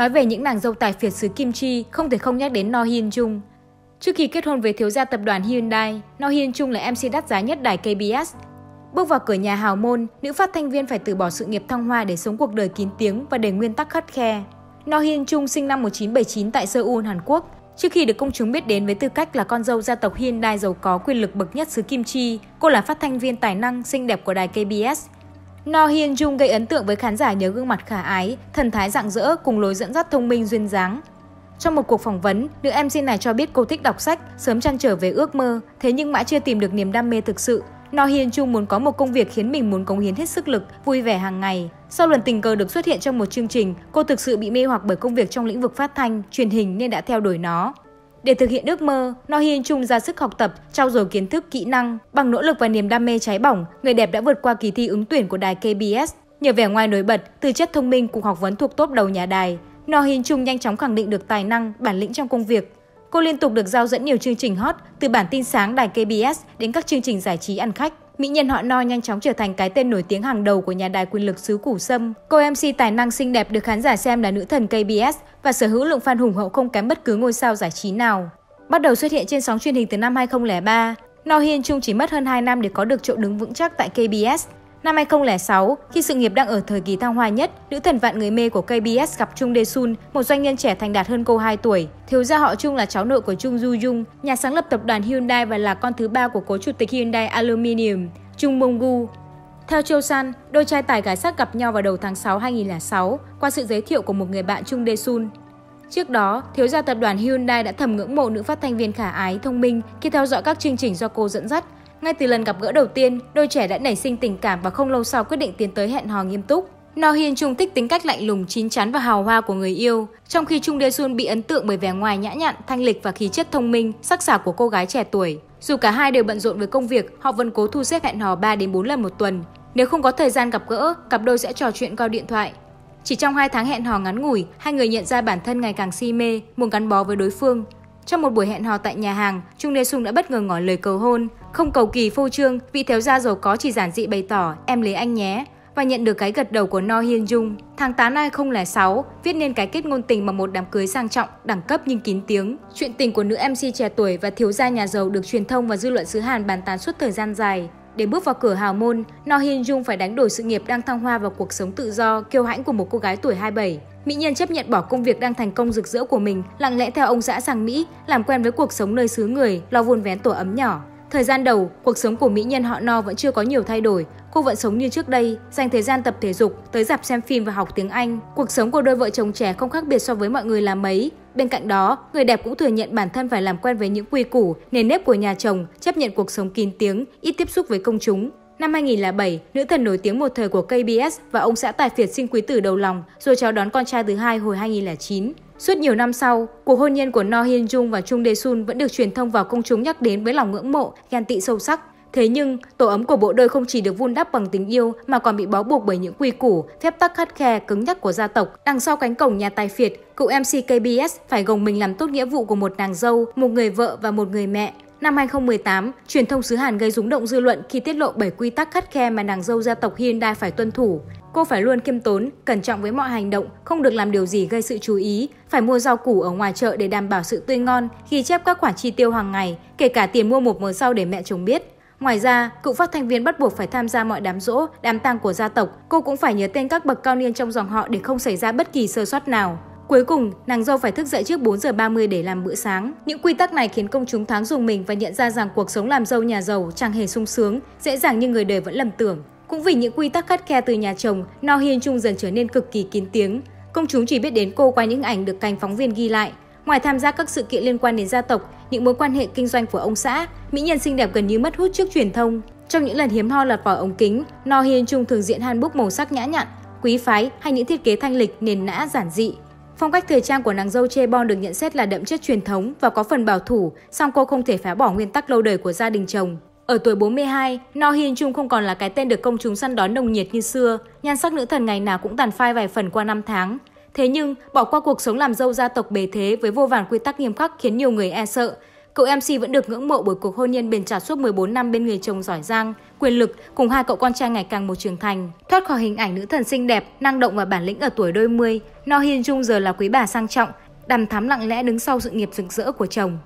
Nói về những nàng dâu tài phiệt xứ Kim Chi, không thể không nhắc đến No Hyun Jung. Trước khi kết hôn với thiếu gia tập đoàn Hyundai, No Hyun Jung là MC đắt giá nhất đài KBS. Bước vào cửa nhà hào môn, nữ phát thanh viên phải từ bỏ sự nghiệp thăng hoa để sống cuộc đời kín tiếng và để nguyên tắc khắt khe. No Hyun Jung sinh năm 1979 tại Seoul, Hàn Quốc. Trước khi được công chúng biết đến với tư cách là con dâu gia tộc Hyundai giàu có quyền lực bậc nhất xứ Kim Chi, cô là phát thanh viên tài năng, xinh đẹp của đài KBS. No Hyun Jung gây ấn tượng với khán giả nhờ gương mặt khả ái, thần thái rạng rỡ cùng lối dẫn dắt thông minh duyên dáng. Trong một cuộc phỏng vấn, nữ MC này cho biết cô thích đọc sách, sớm chăn trở về ước mơ, thế nhưng mãi chưa tìm được niềm đam mê thực sự. No Hyun Jung muốn có một công việc khiến mình muốn cống hiến hết sức lực, vui vẻ hàng ngày. Sau lần tình cờ được xuất hiện trong một chương trình, cô thực sự bị mê hoặc bởi công việc trong lĩnh vực phát thanh, truyền hình nên đã theo đuổi nó. Để thực hiện ước mơ, No Hyun Chung ra sức học tập, trau dồi kiến thức, kỹ năng. Bằng nỗ lực và niềm đam mê cháy bỏng, người đẹp đã vượt qua kỳ thi ứng tuyển của đài KBS. Nhờ vẻ ngoài nổi bật, tư chất thông minh cùng học vấn thuộc top đầu nhà đài, No Hyun Chung nhanh chóng khẳng định được tài năng, bản lĩnh trong công việc. Cô liên tục được giao dẫn nhiều chương trình hot, từ bản tin sáng đài KBS đến các chương trình giải trí ăn khách. Mỹ nhân họ No nhanh chóng trở thành cái tên nổi tiếng hàng đầu của nhà đài quyền lực xứ Củ Sâm. Cô MC tài năng xinh đẹp được khán giả xem là nữ thần KBS và sở hữu lượng fan hùng hậu không kém bất cứ ngôi sao giải trí nào. Bắt đầu xuất hiện trên sóng truyền hình từ năm 2003, No Hyun Chung chỉ mất hơn 2 năm để có được chỗ đứng vững chắc tại KBS. Năm 2006, khi sự nghiệp đang ở thời kỳ thăng hoa nhất, nữ thần vạn người mê của KBS gặp Chung Dae Sun, một doanh nhân trẻ thành đạt hơn cô 2 tuổi. Thiếu gia họ Chung là cháu nội của Chung Ju Jung, nhà sáng lập tập đoàn Hyundai và là con thứ ba của cố chủ tịch Hyundai Aluminium, Chung Mong Gu. Theo Châu San, đôi trai tài gái sắc gặp nhau vào đầu tháng 6 2006 qua sự giới thiệu của một người bạn Chung Dae Sun. Trước đó, thiếu gia tập đoàn Hyundai đã thầm ngưỡng mộ nữ phát thanh viên khả ái, thông minh khi theo dõi các chương trình do cô dẫn dắt. Ngay từ lần gặp gỡ đầu tiên, đôi trẻ đã nảy sinh tình cảm và không lâu sau quyết định tiến tới hẹn hò nghiêm túc. No Hyun Chung thích tính cách lạnh lùng, chín chắn và hào hoa của người yêu, trong khi Chung Dae Sun bị ấn tượng bởi vẻ ngoài nhã nhặn, thanh lịch và khí chất thông minh, sắc sảo của cô gái trẻ tuổi. Dù cả hai đều bận rộn với công việc, họ vẫn cố thu xếp hẹn hò 3 đến 4 lần một tuần. Nếu không có thời gian gặp gỡ, cặp đôi sẽ trò chuyện qua điện thoại. Chỉ trong 2 tháng hẹn hò ngắn ngủi, hai người nhận ra bản thân ngày càng si mê, muốn gắn bó với đối phương. Trong một buổi hẹn hò tại nhà hàng, Chung Dae Sung đã bất ngờ ngỏ lời cầu hôn. Không cầu kỳ phô trương, vị thiếu gia giàu có chỉ giản dị bày tỏ em lấy anh nhé và nhận được cái gật đầu của No Hyun Jung. Tháng 8 năm 2006, viết nên cái kết ngôn tình bằng một đám cưới sang trọng, đẳng cấp nhưng kín tiếng. Chuyện tình của nữ MC trẻ tuổi và thiếu gia nhà giàu được truyền thông và dư luận xứ Hàn bàn tán suốt thời gian dài. Để bước vào cửa hào môn, No Hyun Jung phải đánh đổi sự nghiệp đang thăng hoa vào cuộc sống tự do, kiêu hãnh của một cô gái tuổi 27. Mỹ nhân chấp nhận bỏ công việc đang thành công rực rỡ của mình, lặng lẽ theo ông xã sang Mỹ, làm quen với cuộc sống nơi xứ người, lo vun vén tổ ấm nhỏ. Thời gian đầu, cuộc sống của mỹ nhân họ No vẫn chưa có nhiều thay đổi. Cô vẫn sống như trước đây, dành thời gian tập thể dục, tới dạp xem phim và học tiếng Anh. Cuộc sống của đôi vợ chồng trẻ không khác biệt so với mọi người là mấy. Bên cạnh đó, người đẹp cũng thừa nhận bản thân phải làm quen với những quy củ, nền nếp của nhà chồng, chấp nhận cuộc sống kín tiếng, ít tiếp xúc với công chúng. Năm 2007, nữ thần nổi tiếng một thời của KBS và ông xã tài phiệt sinh quý tử đầu lòng rồi chào đón con trai thứ hai hồi 2009. Suốt nhiều năm sau, cuộc hôn nhân của No Hyun Jung và Chung Dae Sun vẫn được truyền thông và công chúng nhắc đến với lòng ngưỡng mộ, ghen tị sâu sắc. Thế nhưng, tổ ấm của bộ đôi không chỉ được vun đắp bằng tình yêu mà còn bị bó buộc bởi những quy củ, phép tắc khắt khe, cứng nhắc của gia tộc. Đằng sau cánh cổng nhà tài phiệt, cựu MC KBS phải gồng mình làm tốt nghĩa vụ của một nàng dâu, một người vợ và một người mẹ. Năm 2018, truyền thông xứ Hàn gây rúng động dư luận khi tiết lộ 7 quy tắc khắt khe mà nàng dâu gia tộc Hyundai phải tuân thủ. Cô phải luôn kiêm tốn, cẩn trọng với mọi hành động, không được làm điều gì gây sự chú ý, phải mua rau củ ở ngoài chợ để đảm bảo sự tươi ngon, ghi chép các khoản chi tiêu hàng ngày, kể cả tiền mua một mớ rau để mẹ chồng biết. Ngoài ra, cựu phát thanh viên bắt buộc phải tham gia mọi đám rỗ, đám tang của gia tộc. Cô cũng phải nhớ tên các bậc cao niên trong dòng họ để không xảy ra bất kỳ sơ suất nào. Cuối cùng, nàng dâu phải thức dậy trước 4 giờ 30 để làm bữa sáng. Những quy tắc này khiến công chúng thoáng dùng mình và nhận ra rằng cuộc sống làm dâu nhà giàu chẳng hề sung sướng, dễ dàng như người đời vẫn lầm tưởng. Cũng vì những quy tắc khắt khe từ nhà chồng, No Hyun Chung dần trở nên cực kỳ kín tiếng. Công chúng chỉ biết đến cô qua những ảnh được cành phóng viên ghi lại. Ngoài tham gia các sự kiện liên quan đến gia tộc, những mối quan hệ kinh doanh của ông xã, mỹ nhân xinh đẹp gần như mất hút trước truyền thông. Trong những lần hiếm ho lọt vào ống kính, No Hyun Chung thường diện hanbok màu sắc nhã nhặn, quý phái hay những thiết kế thanh lịch nền nã giản dị. Phong cách thời trang của nàng dâu Chebon được nhận xét là đậm chất truyền thống và có phần bảo thủ, song cô không thể phá bỏ nguyên tắc lâu đời của gia đình chồng. Ở tuổi 42, No Hyun Chung không còn là cái tên được công chúng săn đón nồng nhiệt như xưa, nhan sắc nữ thần ngày nào cũng tàn phai vài phần qua năm tháng. Thế nhưng, bỏ qua cuộc sống làm dâu gia tộc bề thế với vô vàn quy tắc nghiêm khắc khiến nhiều người e sợ cậu MC vẫn được ngưỡng mộ bởi cuộc hôn nhân bền chặt suốt 14 năm bên người chồng giỏi giang, quyền lực cùng hai cậu con trai ngày càng một trưởng thành. Thoát khỏi hình ảnh nữ thần xinh đẹp, năng động và bản lĩnh ở tuổi đôi mươi, No Hyun Jung giờ là quý bà sang trọng, đằm thắm lặng lẽ đứng sau sự nghiệp rực rỡ của chồng.